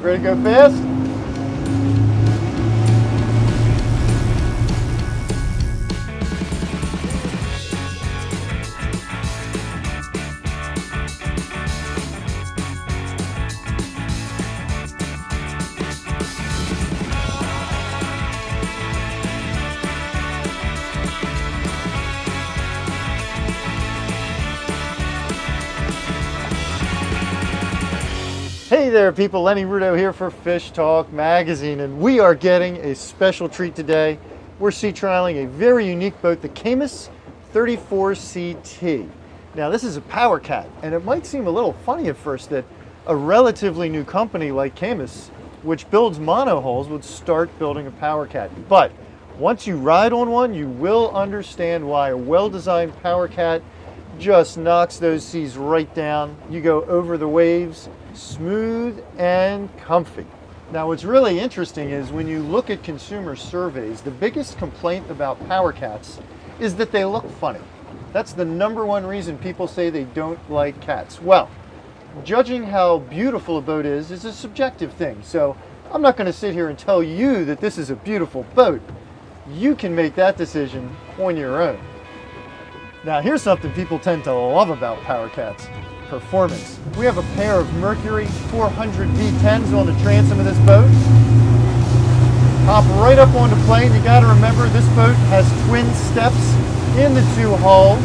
Ready to go fast? Hey there, people. Lenny Rudow here for Fish Talk Magazine, and we are getting a special treat today. We're sea trialing a very unique boat, the Caymas 34CT. Now, this is a power cat, and it might seem a little funny at first that a relatively new company like Caymas, which builds monohulls, would start building a power cat. But once you ride on one, you will understand why a well-designed power cat just knocks those seas right down. You go over the waves, smooth and comfy. Now what's really interesting is when you look at consumer surveys, the biggest complaint about power cats is that they look funny. That's the number one reason people say they don't like cats. Well, judging how beautiful a boat is is a subjective thing. So I'm not going to sit here and tell you that this is a beautiful boat. You can make that decision on your own. Now here's something people tend to love about power cats performance. We have a pair of Mercury 400 V10s on the transom of this boat. Hop right up on the plane. You got to remember this boat has twin steps in the two hulls.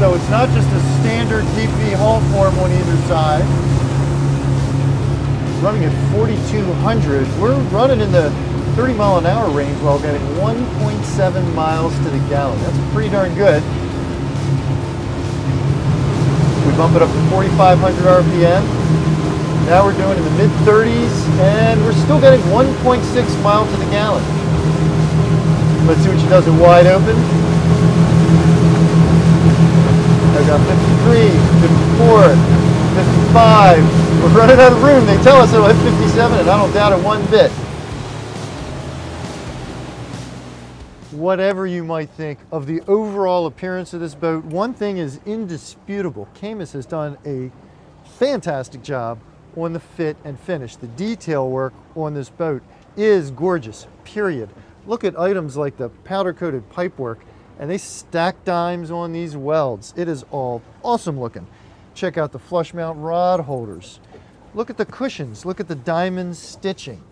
So it's not just a standard deep-V hull form on either side. Running at 4,200. We're running in the 30 mile an hour range while getting 1.7 miles to the gallon. That's pretty darn good. Bump it up to 4,500 RPM. Now we're doing in the mid 30s and we're still getting 1.6 miles to the gallon. Let's see what she does it wide open. I got 53, 54, 55. We're running out of room. They tell us it'll hit 57 and I don't doubt it one bit. Whatever you might think of the overall appearance of this boat, one thing is indisputable. Caymas has done a fantastic job on the fit and finish. The detail work on this boat is gorgeous, period. Look at items like the powder coated pipework and they stack dimes on these welds. It is all awesome looking. Check out the flush mount rod holders. Look at the cushions, look at the diamond stitching.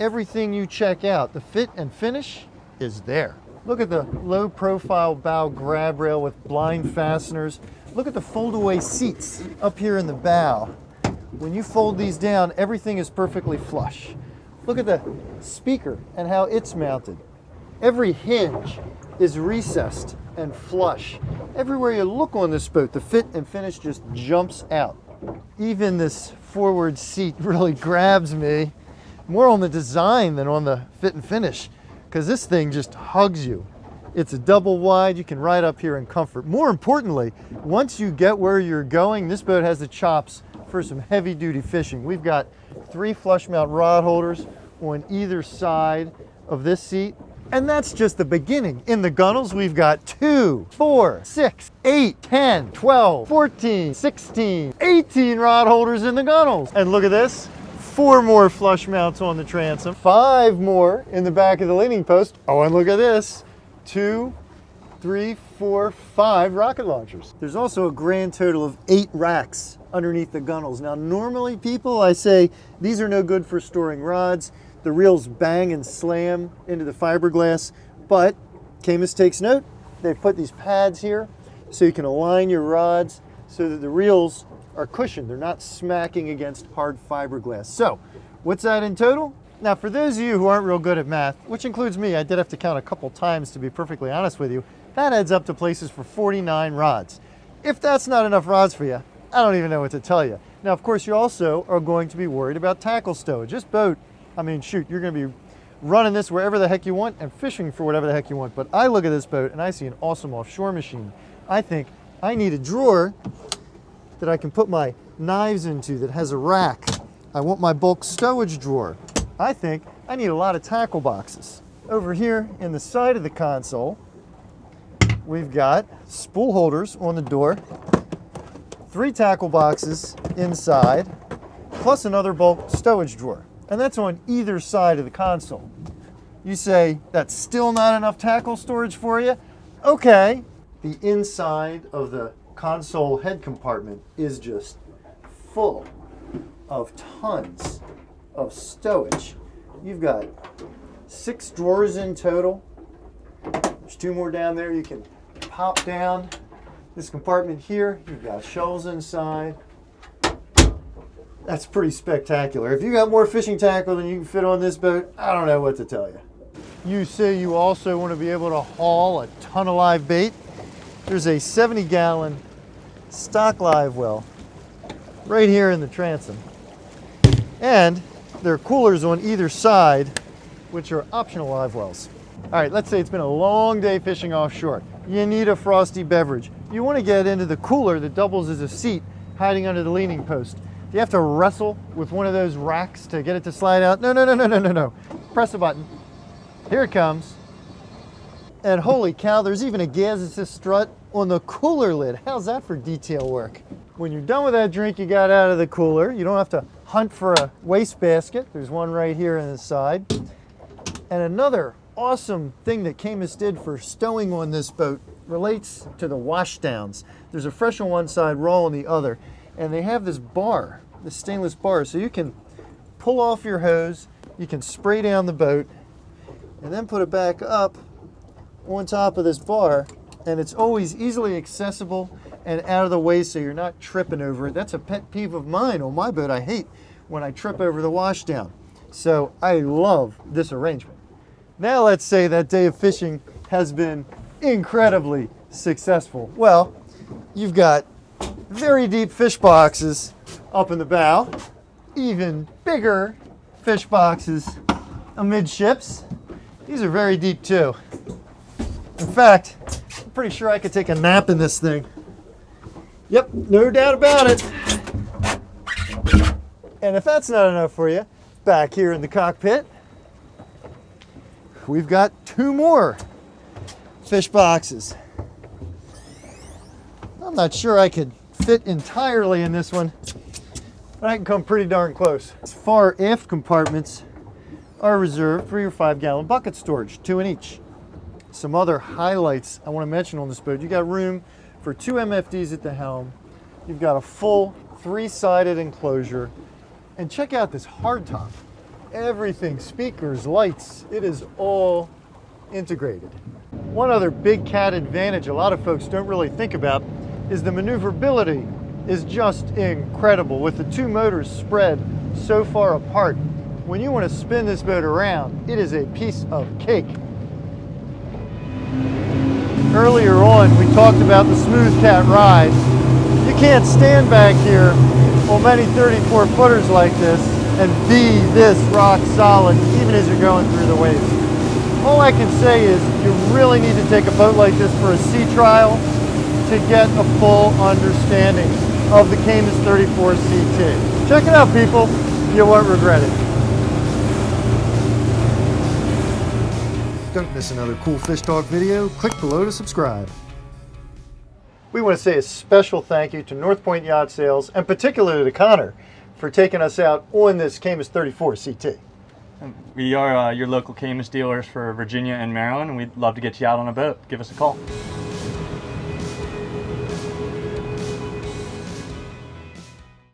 Everything you check out, the fit and finish, is there. Look at the low profile bow grab rail with blind fasteners. Look at the foldaway seats up here in the bow. When you fold these down, everything is perfectly flush. Look at the speaker and how it's mounted. Every hinge is recessed and flush. Everywhere you look on this boat, the fit and finish just jumps out. Even this forward seat really grabs me, more on the design than on the fit and finish because this thing just hugs you. It's a double wide, you can ride up here in comfort. More importantly, once you get where you're going, this boat has the chops for some heavy duty fishing. We've got three flush mount rod holders on either side of this seat. And that's just the beginning. In the gunnels, we've got two, four, six, eight, 10, 12, 14, 16, 18 rod holders in the gunnels. And look at this, four more flush mounts on the transom, five more in the back of the leaning post. Oh, and look at this, two, three, four, five rocket launchers. There's also a grand total of eight racks underneath the gunnels. Now, normally people, I say, these are no good for storing rods. The reels bang and slam into the fiberglass, but Caymas takes note. They've put these pads here so you can align your rods so that the reels are cushioned. They're not smacking against hard fiberglass. So what's that in total? Now, for those of you who aren't real good at math, which includes me, I did have to count a couple times to be perfectly honest with you, that adds up to places for 49 rods. If that's not enough rods for you, I don't even know what to tell you. Now, of course, you also are going to be worried about tackle stowage. This boat, I mean, shoot, you're going to be running this wherever the heck you want and fishing for whatever the heck you want. But I look at this boat and I see an awesome offshore machine. I think I need a drawer that I can put my knives into that has a rack. I want my bulk stowage drawer. I think I need a lot of tackle boxes. Over here in the side of the console, we've got spool holders on the door, three tackle boxes inside, plus another bulk stowage drawer. And that's on either side of the console. You say, that's still not enough tackle storage for you? Okay. The inside of the console head compartment is just full of tons of stowage. You've got six drawers in total. There's two more down there you can pop down. This compartment here, you've got shelves inside. That's pretty spectacular. If you got more fishing tackle than you can fit on this boat, I don't know what to tell you. You say you also want to be able to haul a ton of live bait. There's a 70 gallon stock live well right here in the transom. And there are coolers on either side, which are optional live wells. All right, let's say it's been a long day fishing offshore. You need a frosty beverage. You want to get into the cooler that doubles as a seat hiding under the leaning post. Do you have to wrestle with one of those racks to get it to slide out? No, no, no, no, no, no, no. Press a button, here it comes. And holy cow, there's even a gas assist strut on the cooler lid. How's that for detail work? When you're done with that drink you got out of the cooler, you don't have to hunt for a waste basket. There's one right here on the side. And another awesome thing that Caymas did for stowing on this boat relates to the washdowns. There's a fresh on one side, raw on the other. And they have this bar, this stainless bar, so you can pull off your hose, you can spray down the boat, and then put it back up on top of this bar and it's always easily accessible and out of the way so you're not tripping over it. That's a pet peeve of mine on my boat. I hate when I trip over the washdown. So I love this arrangement. Now let's say that day of fishing has been incredibly successful. Well, you've got very deep fish boxes up in the bow, even bigger fish boxes amidships, these are very deep too. In fact, pretty sure I could take a nap in this thing. Yep, no doubt about it. And if that's not enough for you, back here in the cockpit, we've got two more fish boxes. I'm not sure I could fit entirely in this one, but I can come pretty darn close. Far aft compartments, are reserved for your five gallon bucket storage, two in each. Some other highlights I want to mention on this boat. You got room for two MFDs at the helm. You've got a full three-sided enclosure. And check out this hardtop. Everything, speakers, lights, it is all integrated. One other big cat advantage a lot of folks don't really think about is the maneuverability is just incredible with the two motors spread so far apart when you want to spin this boat around, it is a piece of cake. Earlier on, we talked about the smooth cat ride. You can't stand back here on many 34 footers like this and be this rock solid even as you're going through the waves. All I can say is you really need to take a boat like this for a sea trial to get a full understanding of the Caymas 34 CT. Check it out, people. You won't regret it. Don't miss another cool Fish Talk video. Click below to subscribe. We want to say a special thank you to North Point Yacht Sales, and particularly to Connor, for taking us out on this Caymas 34 CT. We are uh, your local Caymas dealers for Virginia and Maryland, and we'd love to get you out on a boat. Give us a call.